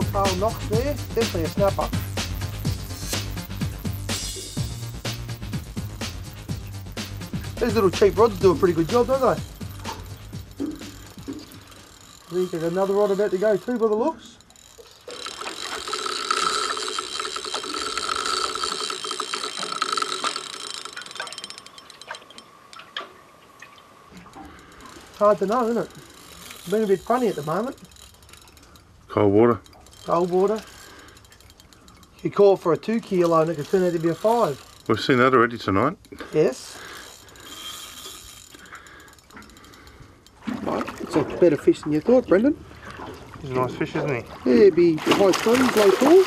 telltale knock there. Definitely a snapper. These little cheap rods do a pretty good job, don't they? I think another rod about to go too by the looks. Hard to know, isn't it? It's been a bit funny at the moment. Cold water. Cold water. You call for a two kilo and it could turn out to be a five. We've seen that already tonight. Yes. It's a better fish than you thought, Brendan. He's a nice fish, isn't he? Yeah, it'd be high twenties, low fours.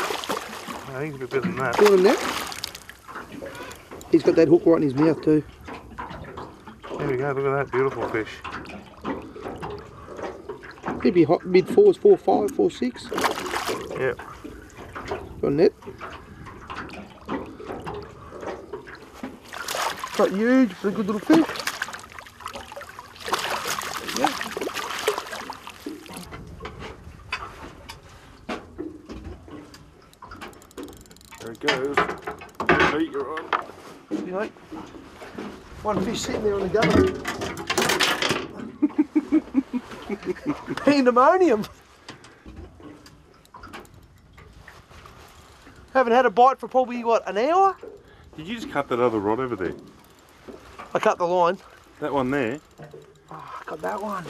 I think he's a bit better than that. More than that. He's got that hook right in his mouth too. There we go, look at that beautiful fish. He'd be hot, mid fours, four five, four six. Yep. On net. Not huge, but a good little fish. Yeah. There it goes. You're on. You know, one fish sitting there on the gutter. Pandemonium. Haven't had a bite for probably what an hour. Did you just cut that other rod over there? I cut the line. That one there? Oh, I got that one.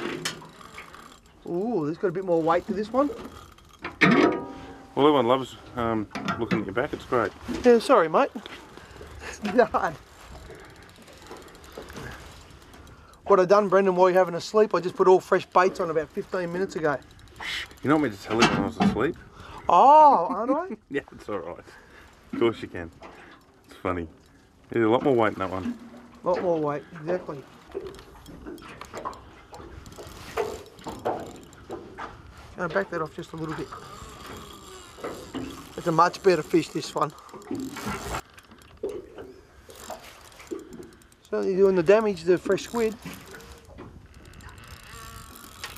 Ooh, this got a bit more weight to this one. Well, everyone loves um, looking at your back. It's great. Yeah, sorry, mate. Done. What I done, Brendan, while you're having a sleep, I just put all fresh baits on about 15 minutes ago. You're not meant to tell him when I was asleep. Oh, aren't I? Yeah, it's alright. Of course you can. It's funny. There's a lot more weight in that one. A lot more weight, exactly. Gonna back that off just a little bit. It's a much better fish, this one. Certainly doing the damage to the fresh squid.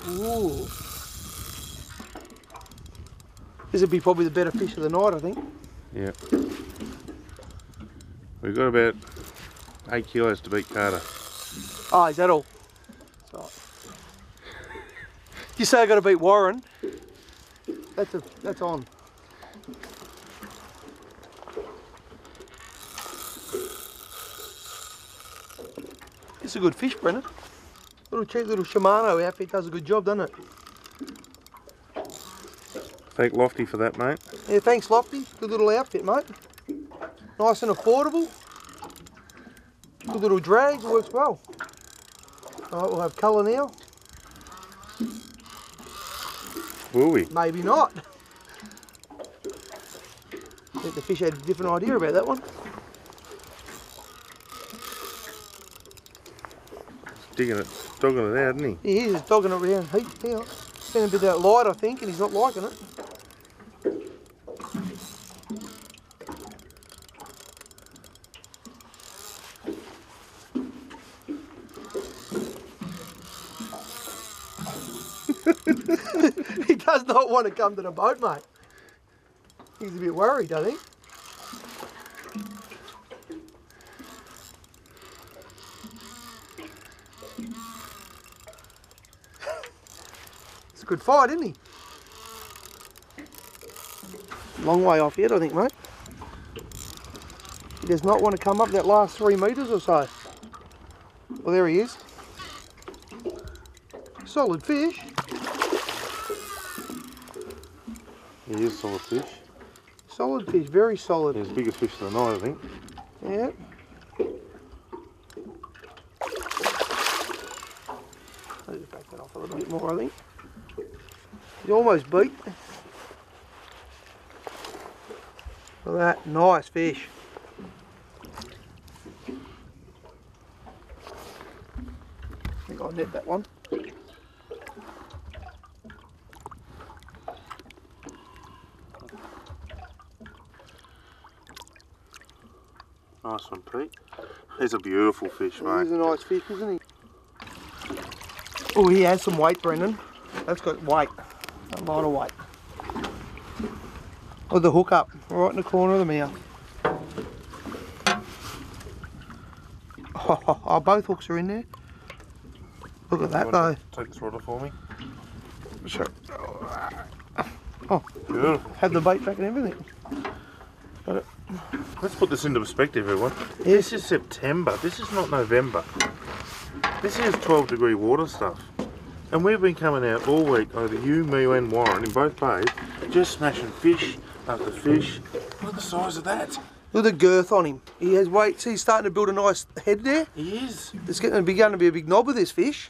Ooh. This would be probably the better fish of the night, I think. Yeah. We've got about eight kilos to beat Carter. Oh, is that all? You say I got to beat Warren. That's a, that's on. It's a good fish, Brennan. Little cheap little Shimano outfit does a good job, doesn't it? Thank Lofty for that, mate. Yeah, thanks, Lofty. Good little outfit, mate. Nice and affordable. Good little drag, works well. All right, we'll have colour now. Will we? Maybe not. I think the fish had a different idea about that one. Digging it, dogging it out, isn't he? He is dogging it around now. Been a bit that light, I think, and he's not liking it. he does not want to come to the boat, mate. He's a bit worried, I think. Good fight, isn't he? Long way off yet, I think, mate. He does not want to come up that last three metres or so. Well, there he is. Solid fish. He is solid fish. Solid fish, very solid. He's the biggest fish of the night, I think. Yeah. I'll just back that off a little bit more, I think. He's almost beat. Look at that, nice fish. I think I'll net that one. Nice one, Pete. He's a beautiful fish, He's a nice fish, isn't he? Oh, he has some weight, Brendan. That's got weight. A lot of weight. With the hook up, right in the corner of the mouth. Oh, both hooks are in there. Look at that though. Take this rod for me. Sure. Oh. oh, beautiful. Have the bait back and everything. Let's put this into perspective, everyone. Yes. This is September. This is not November. This is 12 degree water stuff. And we've been coming out all week, either you, me, and Warren, in both bays, just smashing fish after fish. Look at the size of that. Look at the girth on him. He has weight. See, he's starting to build a nice head there. He is. It's going to be, going to be a big knob of this fish.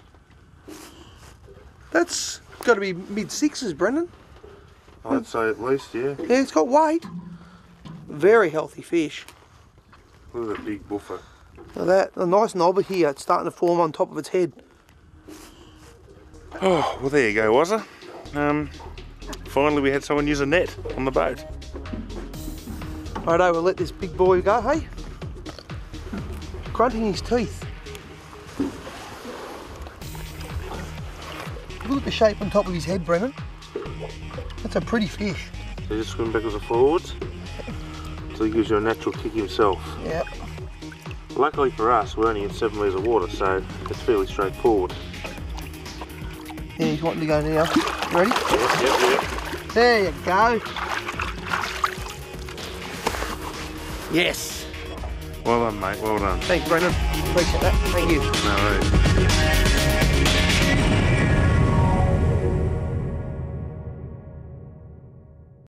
That's got to be mid sixes, Brendan. I'd say at least, yeah. Yeah, it's got weight. Very healthy fish. Look at that big buffer. Look at that. A nice knob here. It's starting to form on top of its head. Oh, well there you go, was it? Um, finally we had someone use a net on the boat. Righto, we'll let this big boy go, hey? Grunting his teeth. Look at the shape on top of his head, Brennan. That's a pretty fish. So just swim backwards and forwards. So he gives you a natural kick himself. Yeah. Luckily for us, we're only in seven metres of water, so it's fairly straightforward. Yeah, he's wanting to go now. You ready? Yep, yep, yep. There you go. Yes. Well done, mate. Well done. Thanks, Brendan. Appreciate that. Thank you. No worries.